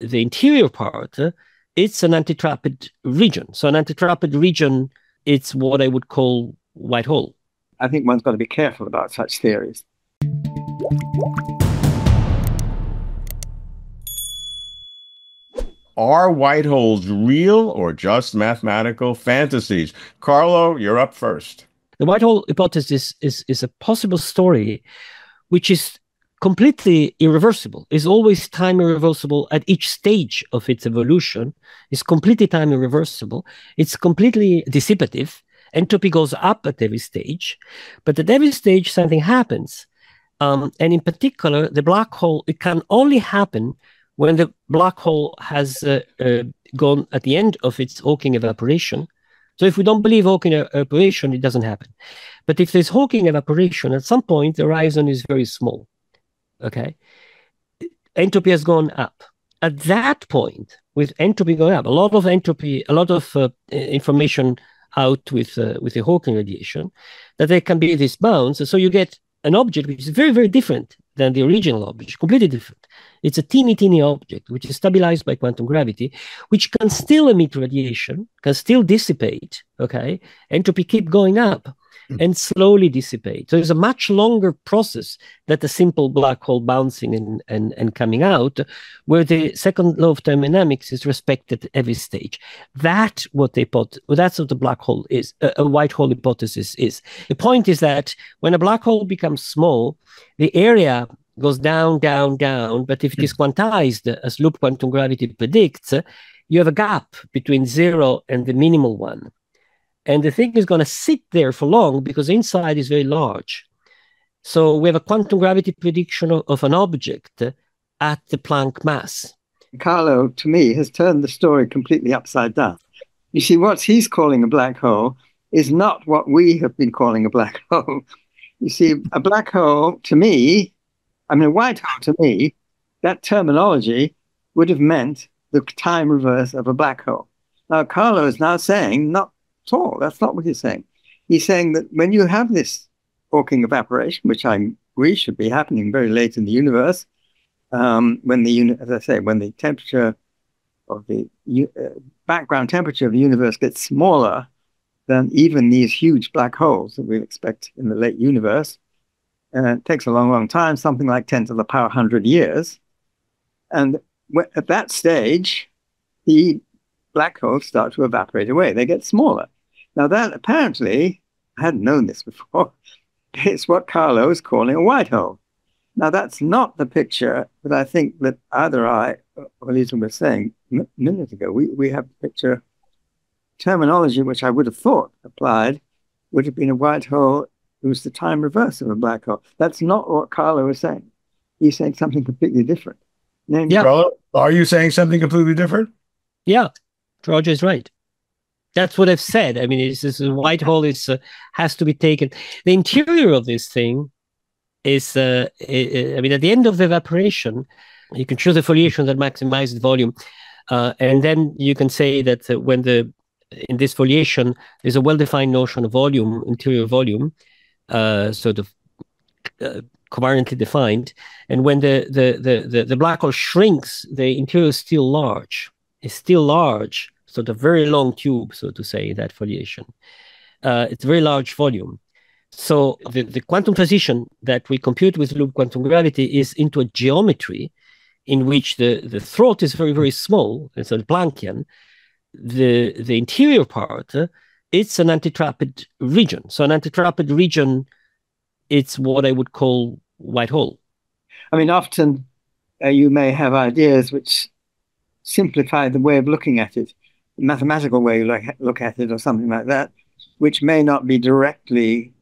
the interior part, it's an antitrapped region. So an antitrapped region, it's what I would call white hole. I think one's got to be careful about such theories. Are white holes real or just mathematical fantasies? Carlo, you're up first. The white hole hypothesis is, is a possible story which is completely irreversible, is always time irreversible at each stage of its evolution, is completely time irreversible, it's completely dissipative. Entropy goes up at every stage, but at every stage something happens. Um, and in particular, the black hole, it can only happen when the black hole has uh, uh, gone at the end of its Hawking evaporation. So if we don't believe Hawking evaporation, it doesn't happen. But if there's Hawking evaporation, at some point the horizon is very small. Okay, entropy has gone up. At that point, with entropy going up, a lot of entropy, a lot of uh, information out with uh, with the Hawking radiation, that there can be these bounds. So you get an object which is very very different than the original object, completely different. It's a teeny, teeny object which is stabilized by quantum gravity, which can still emit radiation, can still dissipate, okay? Entropy keep going up. And slowly dissipate. So it's a much longer process than a simple black hole bouncing and, and, and coming out, where the second law of thermodynamics is respected at every stage. That what they put, well, that's what the black hole is, a, a white hole hypothesis is. The point is that when a black hole becomes small, the area goes down, down, down. But if it is hmm. quantized, as loop quantum gravity predicts, you have a gap between zero and the minimal one. And the thing is going to sit there for long because inside is very large. So we have a quantum gravity prediction of, of an object at the Planck mass. Carlo, to me, has turned the story completely upside down. You see, what he's calling a black hole is not what we have been calling a black hole. You see, a black hole, to me, I mean, a white hole to me, that terminology would have meant the time reverse of a black hole. Now, Carlo is now saying, not at all. That's not what he's saying. He's saying that when you have this Hawking evaporation, which I agree should be happening very late in the universe, um, when the, as I say, when the temperature of the uh, background temperature of the universe gets smaller than even these huge black holes that we expect in the late universe, and it takes a long, long time, something like 10 to the power 100 years. And at that stage, the black holes start to evaporate away. They get smaller. Now, that apparently, I hadn't known this before, it's what Carlo is calling a white hole. Now, that's not the picture that I think that either I or Lisa was saying a minute ago. We, we have the picture terminology which I would have thought applied would have been a white hole it was the time reverse of a black hole. That's not what Carlo was saying. He's saying something completely different. Named yeah. Carlo, are you saying something completely different? Yeah, Roger is right. That's what I've said. I mean, it's this white hole is uh, has to be taken. The interior of this thing is, uh, I mean, at the end of the evaporation, you can choose a foliation that maximizes volume, uh, and then you can say that uh, when the in this foliation there's a well-defined notion of volume, interior volume, uh, sort of uh, covariantly defined. And when the, the, the, the, the black hole shrinks, the interior is still large. It's still large, sort of very long tube, so to say, that foliation. Uh, it's a very large volume. So the, the quantum transition that we compute with loop quantum gravity is into a geometry in which the, the throat is very, very small, it's a Planckian. The, the interior part it's an antitrapped region. So an antitrapped region, it's what I would call white hole. I mean, often uh, you may have ideas which simplify the way of looking at it, mathematical way you look, look at it, or something like that, which may not be directly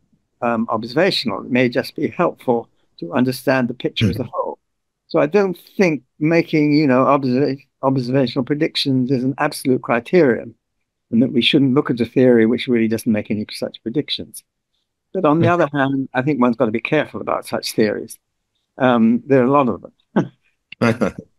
um, observational. It may just be helpful to understand the picture as a whole. So I don't think making, you know, observa- observational predictions is an absolute criterion and that we shouldn't look at a theory which really doesn't make any such predictions. But on the other hand, I think one's got to be careful about such theories. Um, there are a lot of them.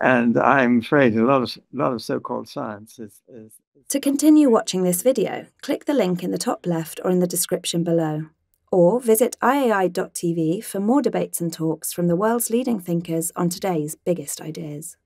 and I'm afraid a lot of, a lot of so-called science is, is... To continue watching this video, click the link in the top left or in the description below. Or visit iai.tv for more debates and talks from the world's leading thinkers on today's biggest ideas.